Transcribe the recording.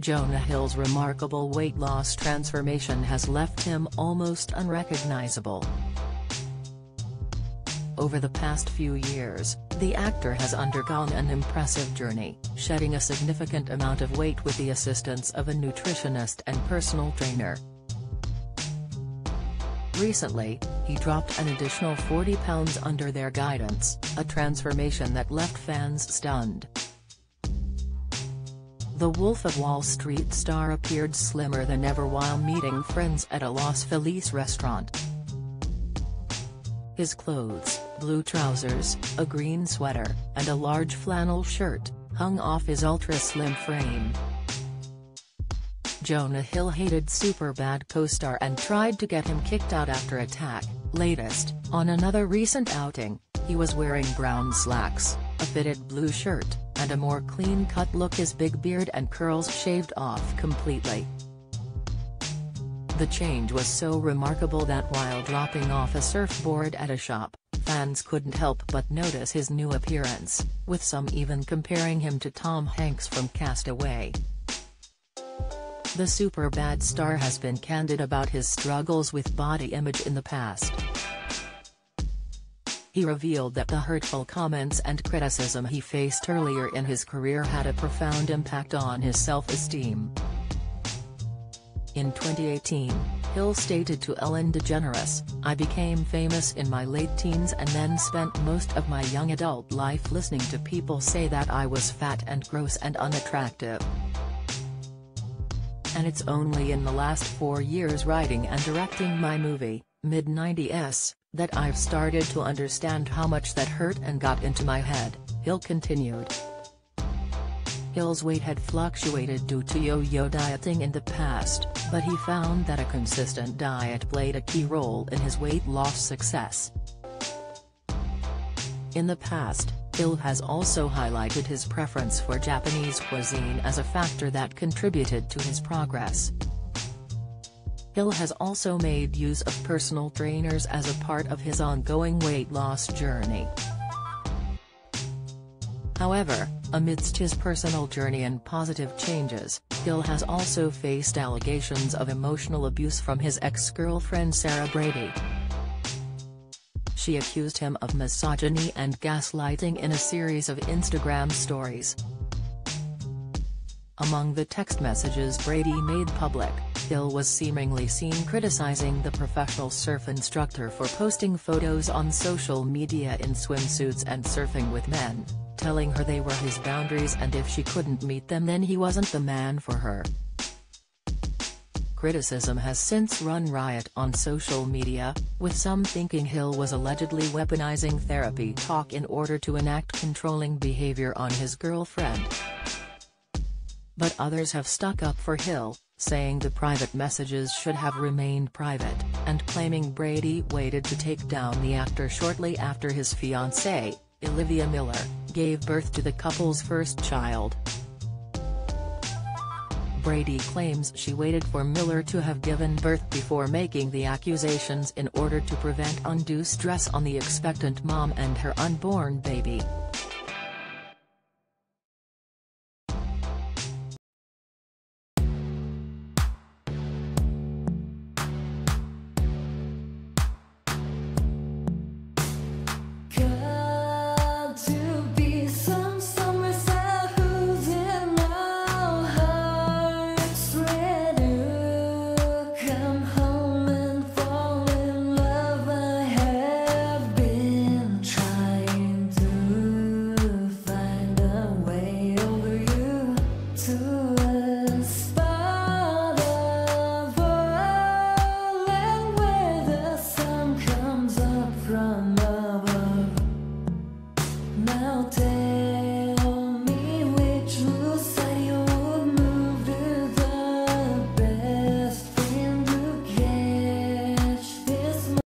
Jonah Hill's remarkable weight loss transformation has left him almost unrecognizable. Over the past few years, the actor has undergone an impressive journey, shedding a significant amount of weight with the assistance of a nutritionist and personal trainer. Recently, he dropped an additional 40 pounds under their guidance, a transformation that left fans stunned. The Wolf of Wall Street star appeared slimmer than ever while meeting friends at a Los Feliz restaurant. His clothes, blue trousers, a green sweater, and a large flannel shirt, hung off his ultra-slim frame. Jonah Hill hated Superbad co-star and tried to get him kicked out after attack. Latest, on another recent outing, he was wearing brown slacks, a fitted blue shirt, and a more clean-cut look his big beard and curls shaved off completely. The change was so remarkable that while dropping off a surfboard at a shop, fans couldn't help but notice his new appearance, with some even comparing him to Tom Hanks from Castaway. The Superbad star has been candid about his struggles with body image in the past. He revealed that the hurtful comments and criticism he faced earlier in his career had a profound impact on his self-esteem. In 2018, Hill stated to Ellen DeGeneres, I became famous in my late teens and then spent most of my young adult life listening to people say that I was fat and gross and unattractive. And it's only in the last four years writing and directing my movie, Mid-90s, that I've started to understand how much that hurt and got into my head, Hill continued. Hill's weight had fluctuated due to yo-yo dieting in the past, but he found that a consistent diet played a key role in his weight loss success. In the past, Hill has also highlighted his preference for Japanese cuisine as a factor that contributed to his progress. Hill has also made use of personal trainers as a part of his ongoing weight loss journey. However, amidst his personal journey and positive changes, Hill has also faced allegations of emotional abuse from his ex-girlfriend Sarah Brady. She accused him of misogyny and gaslighting in a series of Instagram stories. Among the text messages Brady made public, Hill was seemingly seen criticizing the professional surf instructor for posting photos on social media in swimsuits and surfing with men telling her they were his boundaries and if she couldn't meet them then he wasn't the man for her. Criticism has since run riot on social media, with some thinking Hill was allegedly weaponizing therapy talk in order to enact controlling behavior on his girlfriend. But others have stuck up for Hill, saying the private messages should have remained private, and claiming Brady waited to take down the actor shortly after his fiancée, Olivia Millar, gave birth to the couple's first child. Brady claims she waited for Millar to have given birth before making the accusations in order to prevent undue stress on the expectant mom and her unborn baby.